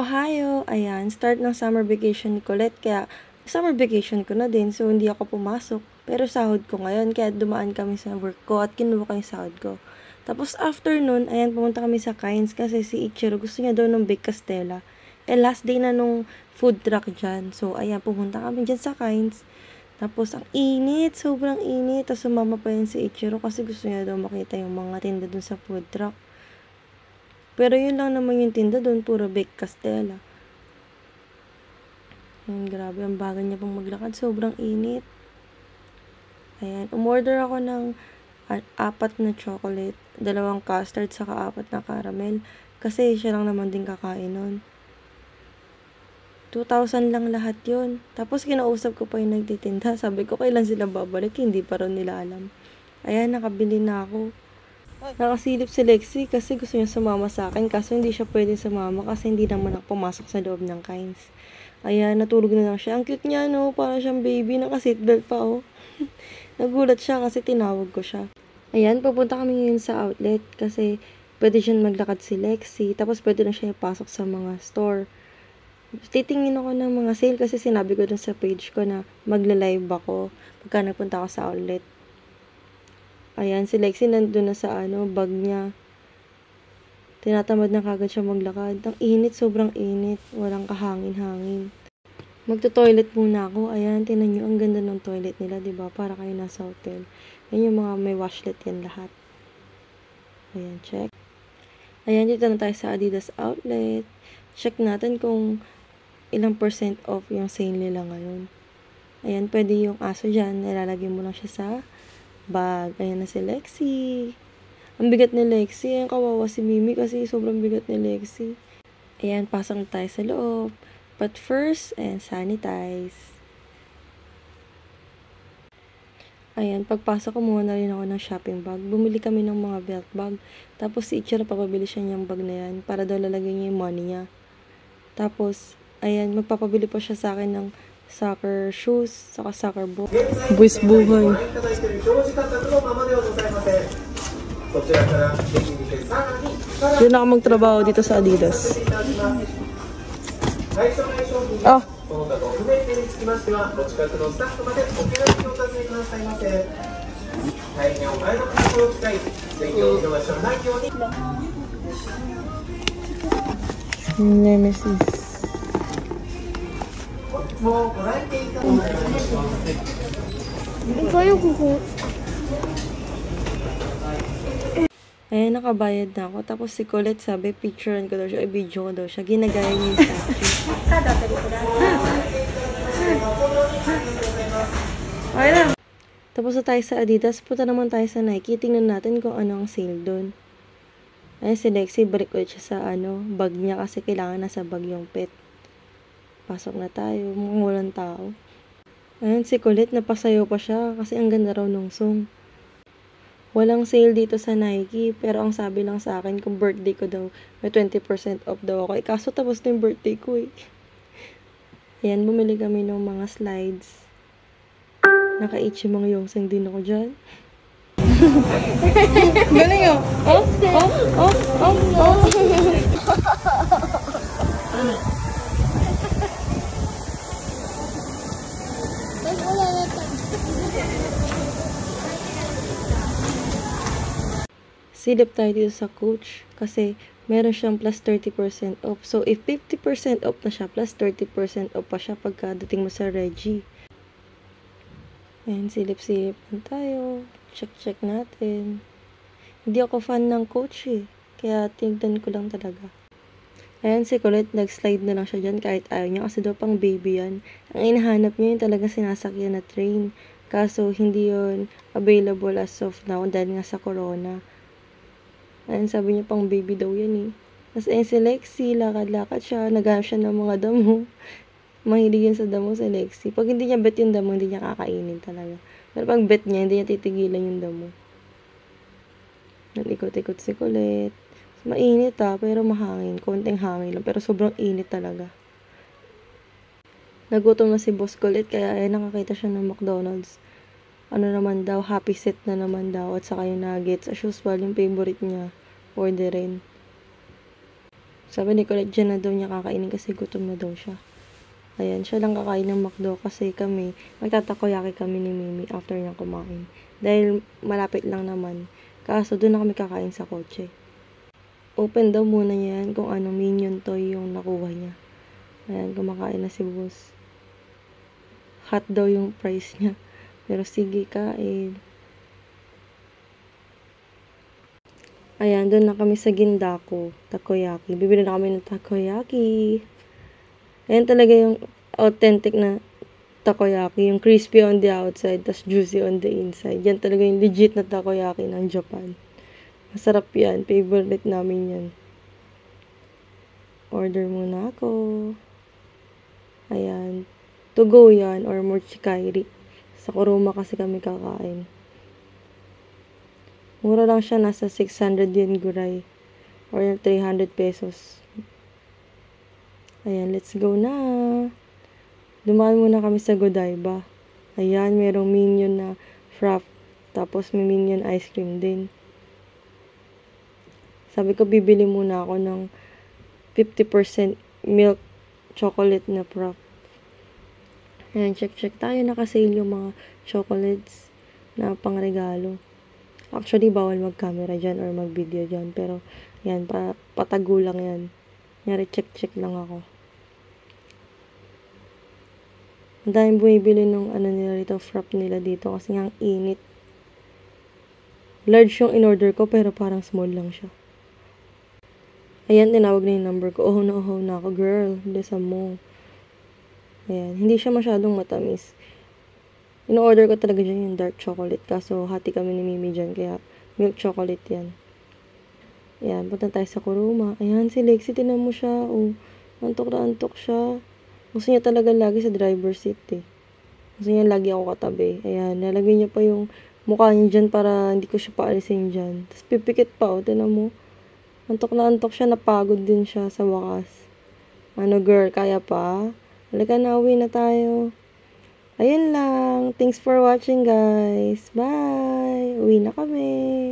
Ohio, ayan, start ng summer vacation ni Colette, kaya summer vacation ko na din, so hindi ako pumasok. Pero sahod ko ngayon, kaya dumaan kami sa work ko at kinuha ko yung sahod ko. Tapos after nun, ayan, pumunta kami sa Kynes kasi si Ichiro gusto niya daw ng Bake Castella. Eh, last day na nung food truck dyan. So, ayan, pumunta kami dyan sa Kynes. Tapos, ang init, sobrang init. Tapos, sumama pa yun si Ichiro kasi gusto niya daw makita yung mga tinda dun sa food truck. Pero yun lang naman yung tinda dun, puro Bake Castella. Ayan, grabe, ang bagal niya pang maglakad. Sobrang init. Ayan, umorder ako ng apat na chocolate, dalawang custard, saka apat na caramel. Kasi siya lang naman din kakain nun. 2,000 lang lahat yun. Tapos kinausap ko pa yung nagtitinda. Sabi ko, kailan sila babalik? Hindi pa rin nila alam. Ayan, nakabili na ako. Nakasilip si Lexi kasi gusto niya sumama sa akin. Kaso hindi siya pwede sumama kasi hindi naman ako pumasok sa loob ng Kynes. Ayan, natulog na lang siya. Ang cute niya, no? Para siyang baby. Naka-seatbelt pa, oh. Nagulat siya kasi tinawag ko siya. Ayan, pupunta kami ngayon sa outlet kasi pwede siya maglakad si Lexi. Tapos pwede na siya ipasok sa mga store titingin ako ng mga sale kasi sinabi ko dun sa page ko na magla-live ako pagka nagpunta ako sa outlet. Ayan, si Lexi nandun na sa ano, bag niya. Tinatamad na kagad siya maglakad. Ang init, sobrang init. Walang kahangin-hangin. Magto-toilet muna ako. Ayan, tinan nyo, ang ganda ng toilet nila, ba diba? Para kayo nasa hotel. Yan yung mga may washlet yan lahat. Ayan, check. Ayan, dito na tayo sa Adidas outlet. Check natin kung ilang percent off yung sale nila ngayon. Ayan, pwede yung aso dyan. Nilalagay mo lang siya sa bag. Ayan na si Lexi. Ang bigat ni Lexi. Ayan, kawawa si Mimi kasi sobrang bigat ni Lexi. Ayan, pasok na tayo sa loob. But first, and sanitize. Ayan, pagpasok ko muna rin ako ng shopping bag. Bumili kami ng mga belt bag. Tapos si Ichiro papabili siya niyang bag na yan para daw lalagay niya yung money niya. Tapos, Ayan, magpapabili po siya sa akin ng soccer shoes, saka soccer ball. Buwis buhay. Doon ako magtrabaho dito sa Adidas. Oh. Nemesis. もご来店いただきます。Kaya ko ko. Eh, nakabayad na ako. Tapos si Colette sabi, picturean ko daw siya, i-video ko daw siya. Ginagaya niya yung statue. okay na. Tapos na tayo sa Adidas, punta naman tayo sa Nike. Tingnan natin kung ano ang sale doon. Ayun si Lexi, balik ulit siya sa ano, bag niya kasi kailangan nasa bag yung pet. Pasok na tayo. Mukhang walang tao. Ayun, si Colette, napasayo pa siya kasi ang ganda raw nung song. Walang sale dito sa Nike, pero ang sabi lang sa akin, kung birthday ko daw, may 20% off daw ako. Eh, kaso tapos na yung birthday ko eh. Ayan, bumili kami ng mga slides. Naka-itchy mga yongsang din ako dyan. Galing oh! Oh! Oh! Oh! Oh! Oh! Silip tayo dito sa coach kasi meron siyang plus 30% off. So, if 50% off na siya, plus 30% off pa siya pagkadating mo sa Reggie. Ayan, silip-silip na tayo. Check-check natin. Hindi ako fan ng coach eh. Kaya tingnan ko lang talaga. Ayan, si Colette, nag-slide na lang siya dyan kahit ayaw niya kasi daw pang baby yan. Ang inahanap niya yung talaga sinasakyan na train. Kaso, hindi yon available as of now dahil nga sa corona. Ayun, sabi niya pang baby daw yan eh. Tapos ayun si Lexi, lakad-lakad siya, naghanap siya ng mga damo. Mahilig yan sa damo si Lexi. Pag hindi niya bet yung damo, hindi niya kakainin talaga. Pero pag bet niya, hindi niya titigilan yung damo. Nalikot-ikot si Colette. Mainit ah, pero mahangin. Konting hangin lang, pero sobrang init talaga. Nagutom na si Boss Colette, kaya ay nakakita siya ng McDonald's ano naman daw, happy set na naman daw, at saka yung nuggets, as usual, yung favorite niya orderin. Sabi ni Colette, dyan na daw niya kakainin kasi gutom na daw siya. Ayan, siya lang kakain ng McDo kasi kami, magtatakoyaki kami ni Mimi after niya kumain. Dahil malapit lang naman. Kaso doon na kami kakain sa kotse. Open daw muna yan kung anong minion toy yung nakuha niya. Ayan, kumakain na si boss. Hot daw yung price niya. Pero sige, kain. Ayan, doon na kami sa Gindako, takoyaki. Bibili na kami ng takoyaki. Ayan talaga yung authentic na takoyaki. Yung crispy on the outside, tas juicy on the inside. Yan talaga yung legit na takoyaki ng Japan. Masarap yan. Favorite namin yan. Order muna ako. Ayan. To go yan or mochikairi. Sa Kuruma kasi kami kakain. Mura lang siya, nasa 600 yen guray. Or 300 pesos. Ayan, let's go na. Dumaan muna kami sa Godiva. Ayan, merong minion na frap. Tapos may minion ice cream din. Sabi ko, bibili muna ako ng 50% milk chocolate na frap. Ayan, check-check tayo. Nakasale yung mga chocolates na pangregalo. Actually, bawal mag-camera dyan or mag-video dyan. Pero, yan, pa patago lang yan. Nyari, check-check lang ako. Ang daming bumibili nung ano nila dito, frap nila dito kasi nga init. Large yung in-order ko pero parang small lang siya. Ayan, tinawag na yung number ko. Oh, na, oh, na ako, girl. Bisa mo. Ayan, hindi siya masyadong matamis. In-order ko talaga dyan yung dark chocolate. Kaso, hati kami ni Mimi dyan. Kaya, milk chocolate yan. Ayan, punta tayo sa Kuruma. Ayan, si Lexi, tinan mo siya. Oh, antok na antok siya. Gusto niya talaga lagi sa driver seat eh. Gusto niya lagi ako katabi. Ayan, nalagay niya pa yung mukha niya dyan para hindi ko siya paalisin dyan. Tapos pipikit pa, oh, tinan mo. Antok na antok siya, napagod din siya sa wakas. Ano girl, kaya pa? Halika na, uwi na tayo. Ayun lang. Thanks for watching, guys. Bye! Uwi na kami.